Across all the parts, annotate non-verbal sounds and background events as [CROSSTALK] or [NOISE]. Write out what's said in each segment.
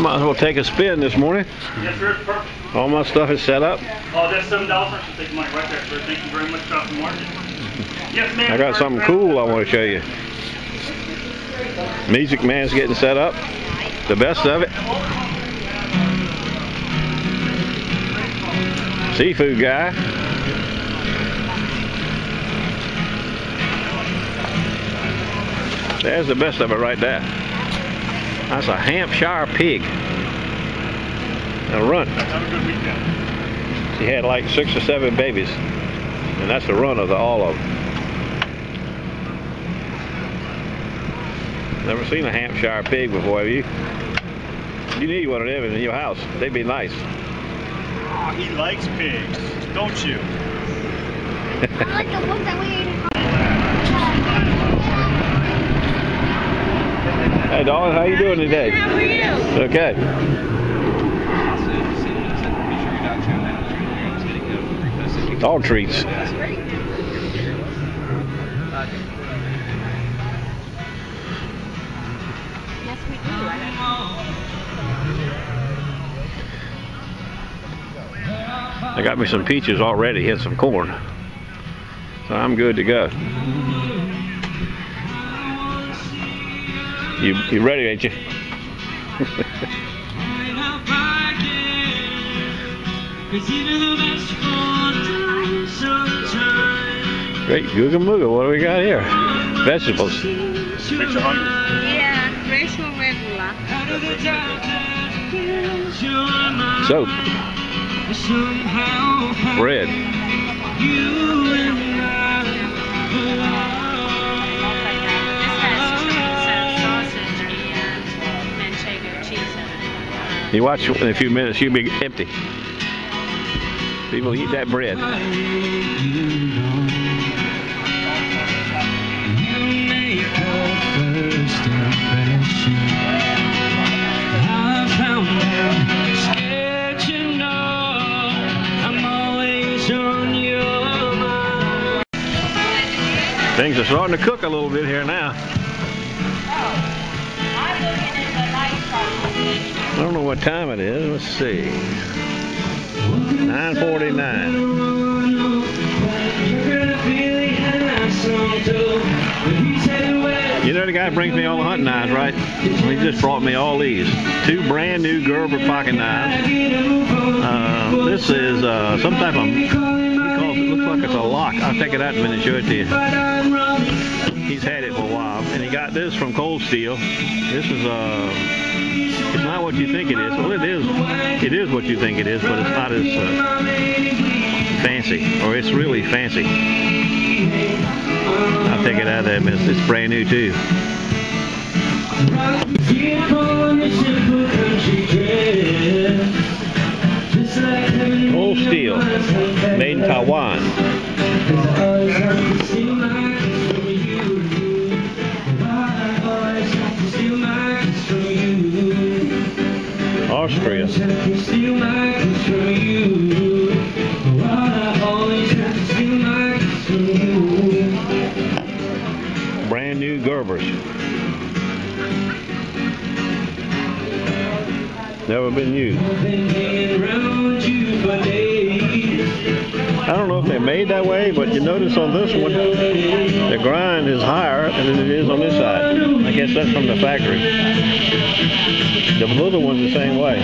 Might as well take a spin this morning. Yes, sir. Perfect. All my stuff is set up. Oh, that's seven dollars. I should take money right there, sir. Thank you very much, Dr. Martin. Yes, ma'am. I got something cool I want to show you. Music man's getting set up. The best of it. Seafood guy. There's the best of it right there. That's a Hampshire pig. A run. Have a good weekend. She had like six or seven babies. And that's the run of the, all of them. Never seen a Hampshire pig before, have you? You need one of them in your house. They'd be nice. Oh, he likes pigs, don't you? [LAUGHS] I like the ones that we ate [LAUGHS] Hey, Dawn, how you doing today? How are you? Okay. All treats. Yes, we do. I got me some peaches already, hit some corn. So I'm good to go. You you ready, ain't you? Great Googa Mooga, what do we got here? Vegetables. Yeah, or regular. Soap. Bread. You watch in a few minutes, you'll be empty. People eat that bread. Things are starting to cook a little bit here now. I don't know what time it is. Let's see. 9:49. You know the guy brings me all the hunting knives, right? He just brought me all these. Two brand new Gerber pocket knives. Uh, this is uh, some type of, he calls it, looks like it's a lock. I'll take it out in a minute and show it to you. He's had it for a while. And he got this from Cold Steel. This is uh, it's not what you think it is. Well, it is. It is what you think it is, but it's not as uh, fancy, or it's really fancy. I'll take it out of there, miss. It's brand new too. Cold Steel, made in Taiwan. Brand new Gerbers. Never been used. I don't know if they're made that way, but you notice on this one, the grind is higher than it is on this side. I guess that's from the factory. The little one's the same way.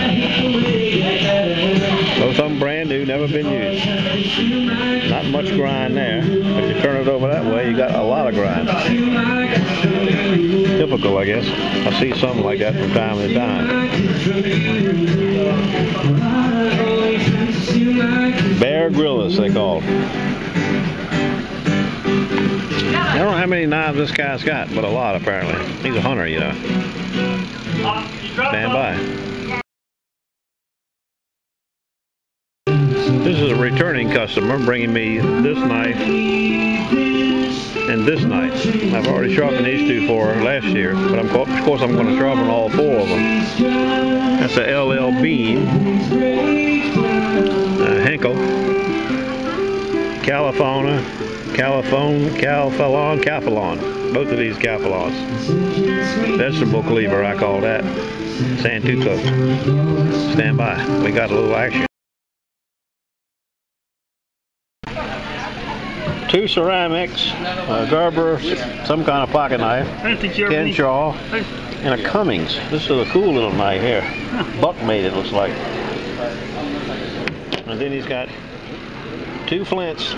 Of them brand new, never been used. Not much grind there, but you turn it over that way, you got a lot of grind. Typical, I guess. I see something like that from time to time. Bear Grylls, they call it. I don't know how many knives this guy's got, but a lot apparently. He's a hunter, you know. Stand by. This is a returning customer bringing me this knife and this knife. I've already sharpened these two for last year, but I'm, of course I'm going to sharpen all four of them. That's a LL Bean, uh, Henckel, California, Caliphone, Calphalon, Calphalon. Both of these Calphalons. Vegetable cleaver, I call that. Santoku. Stand by. We got a little action. Two ceramics, a Gerber, some kind of pocket knife, I don't think you ever need- Kershaw, and a Cummings. This is a cool little knife here. Buck made it, looks like. And then he's got two flints.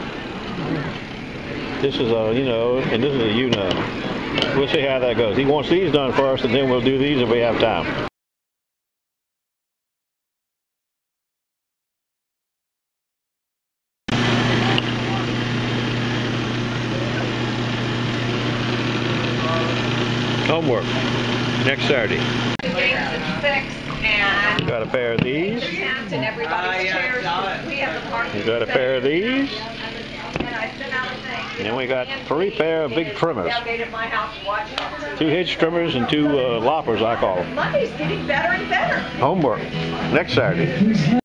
This is a, you know, and this is a you know. We'll see how that goes. He wants these done first, and then we'll do these if we have time. Homework. Next Saturday. Got a pair of these. And everybody's chairs. We have the parking. You got a pair of these. And I sent out a thing. And then we got three pair of big trimmers. Tailgate at my house watching. Two hitch trimmers and two uh, loppers, I call them. Monday's getting better and better. Homework. Next Saturday.